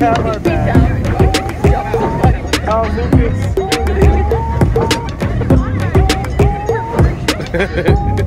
have our back. Oh, Lucas.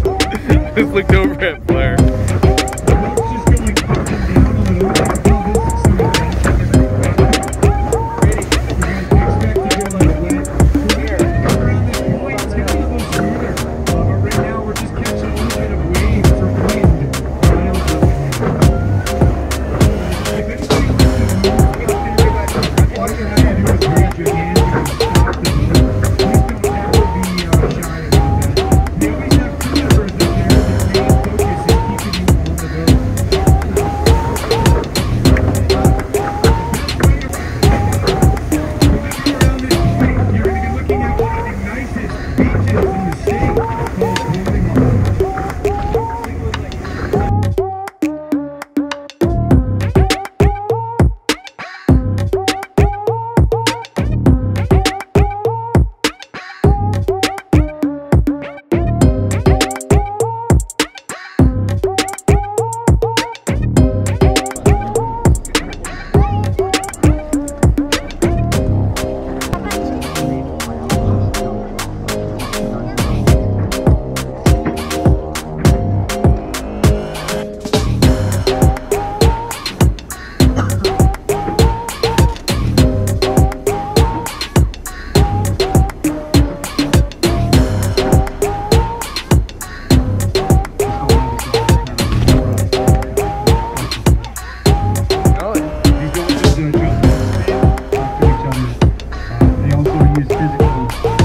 wrestling.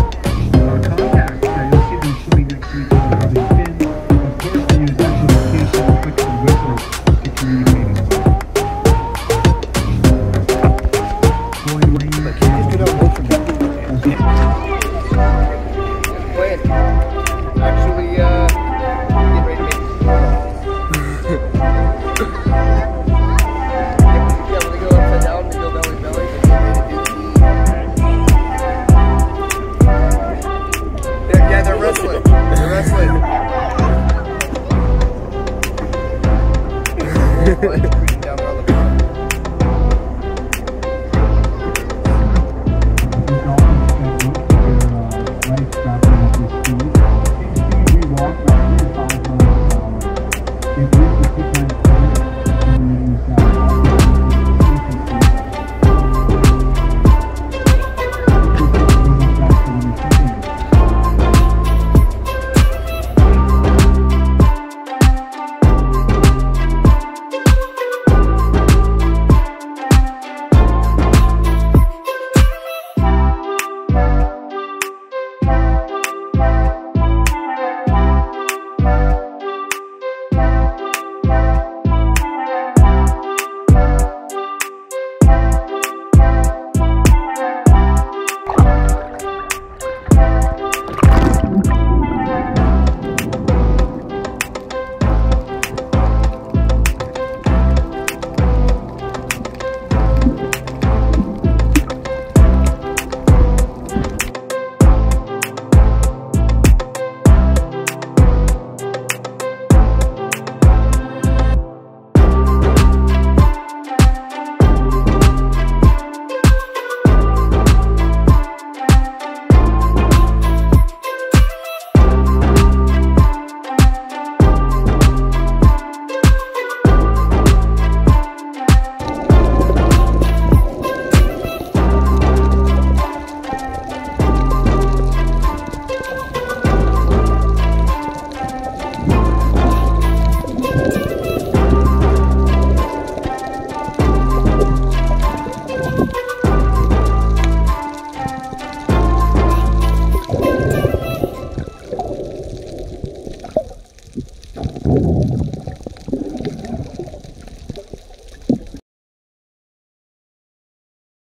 Boy.